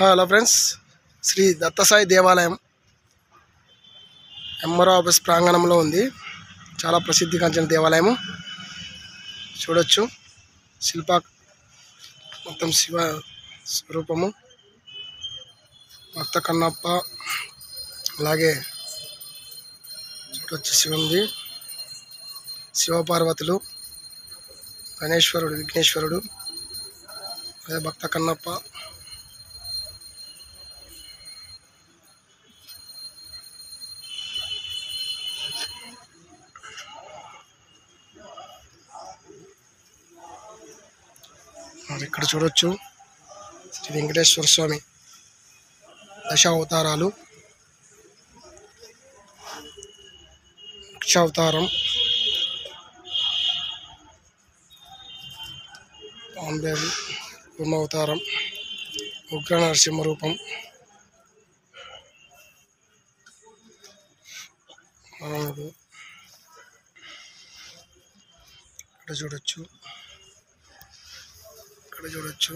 Hello friends Shri Dattasai దేవాలయం MRO office ప్రాంగణంలో ఉంది. చాలా ప్రసిద్ధిగాంచిన దేవాలయము. చూడొచ్చు. శిల్పా మొత్తం శివ స్వరూపము. భక్త కన్నప్ప. అలాగే చూడొచ్చు శివంది. శివపార్వతులు. గణేశ్వరుడు విఘ్నేశ్వరుడు. అదే భక్త కన్నప్ప. మరి ఇక్కడ చూడొచ్చు. శ్రీ వెంకటేశ్వర స్వామి దశావతారాలు. అవతారాలు ముఖ్య అవతారం పాంబేవి అవతారం ఉగ్ర నరసింహ రూపం. ఇక్కడ చూడొచ్చు. ఇక్కడ చూడొచ్చు.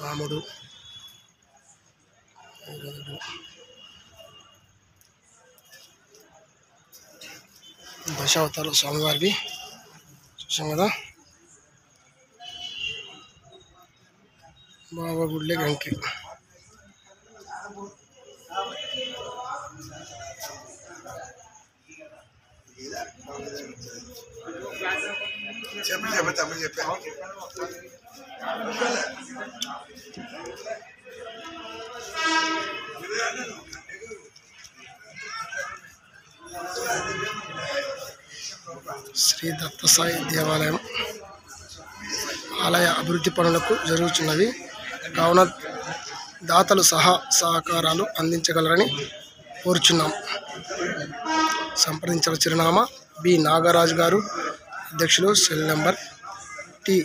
రాముడు. దశావతారం దశావతారాలు స్వామివారివి చూసాం కదా? బాబా గుడ్లే గంకి. చెప్పి చెప్పి తమ్ముడు చెప్పాను శ్రీ దత్తసాయి దేవాలయం ఆలయ అభివృద్ధి పనులకు జరుగుతున్నవి. కావున దాతలు సహా సహకారాలు అందించగలరని కోరుచున్నాం. సంప్రదించిన చిరునామా బి. నాగరాజు గారు అధ్యక్షులు సెల్ నెంబర్ టి.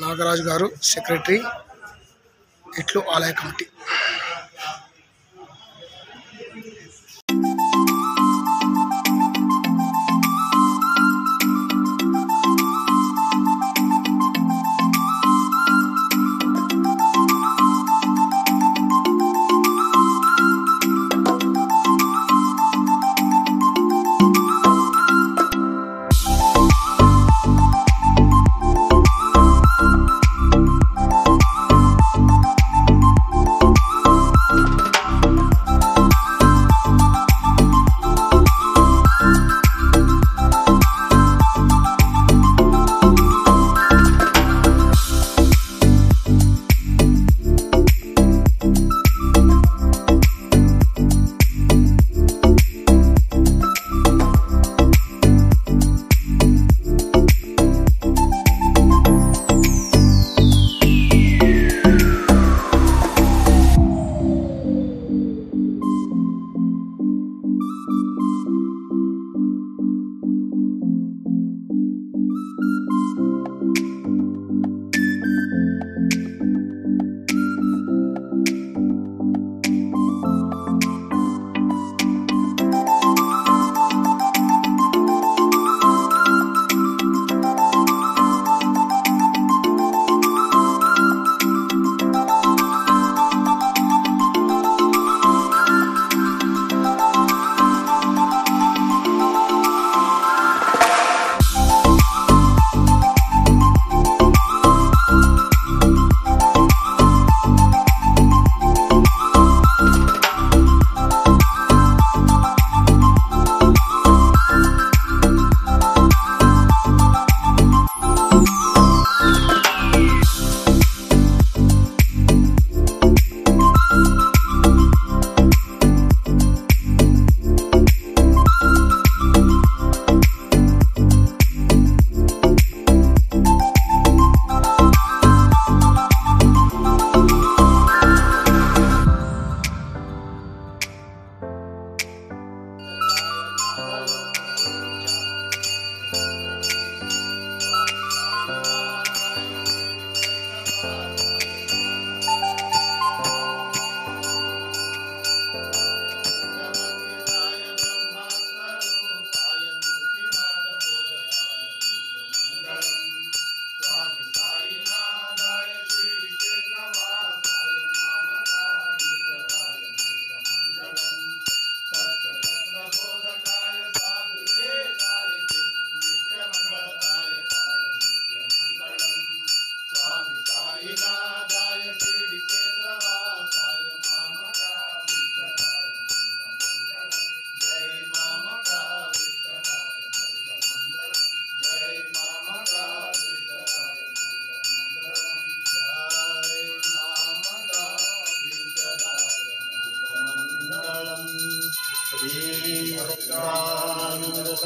నాగరాజు గారు సెక్రటరీ ఇట్లు ఆలయ కమిటీ.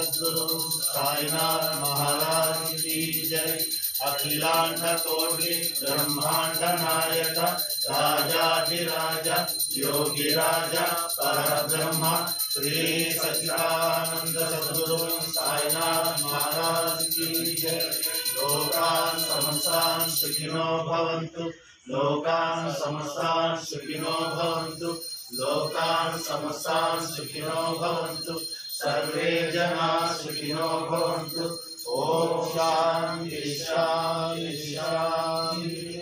सद्गुरु साईनाथ महाराज की जय। अखिलांड कोटि ब्रह्मांड नायक राजाधिराज योगी राजा परब्रह्म, श्री सच्चिदानंद सद्गुरु साईनाथ महाराज की जय। लोकान् समस्तान् सुखिनो भवन्तु, लोकान् समस्तान् सुखिनो भवन्तु, लोकान् समस्तान् सुखिनो भवन्तु। सर्वे जनाः सुखिनो भवन्तु। ॐ शान्ति शान्ति शान्तिः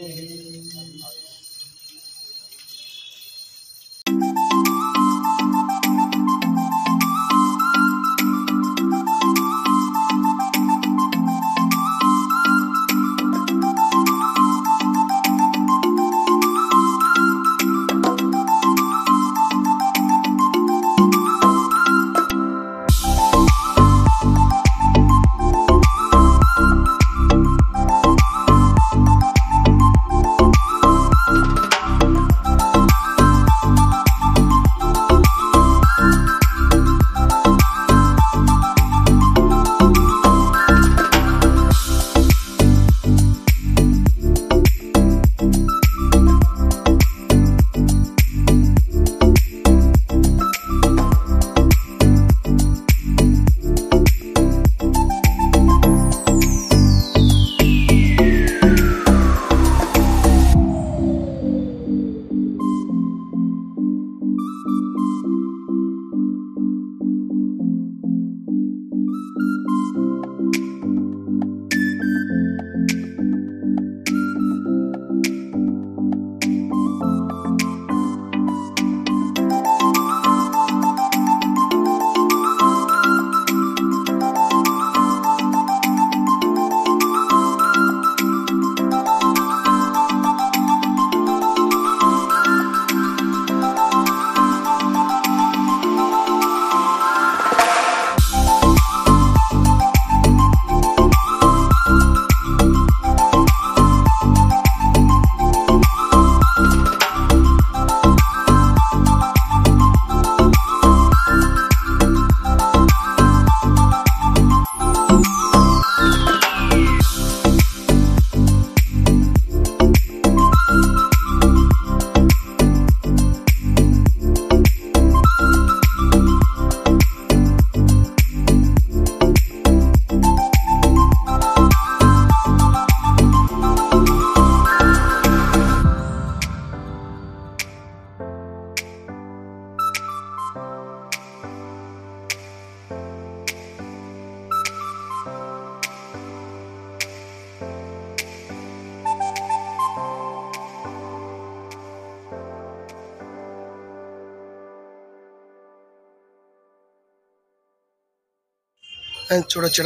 చూడొచ్చు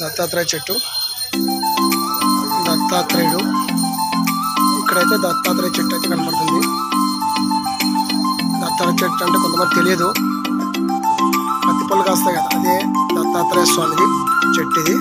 దత్తాత్రేయ చెట్టు. దత్తాత్రేయుడు. ఇక్కడైతే దత్తాత్రేయ చెట్టు అయితే కనపడుతుంది. దత్తాత్రేయ చెట్టు అంటే కొంతమంది తెలియదు. పత్తి పళ్ళు కాస్తాయి కదా అదే దత్తాత్రేయ స్వామిది చెట్టు ఇది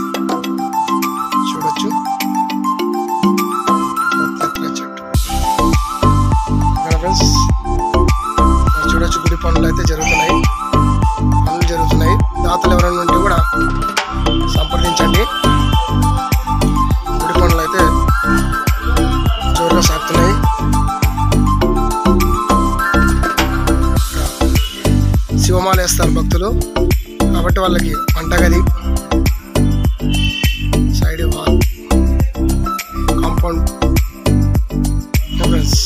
కాబట్టి వాళ్ళకి వంటగది. Side wall compound friends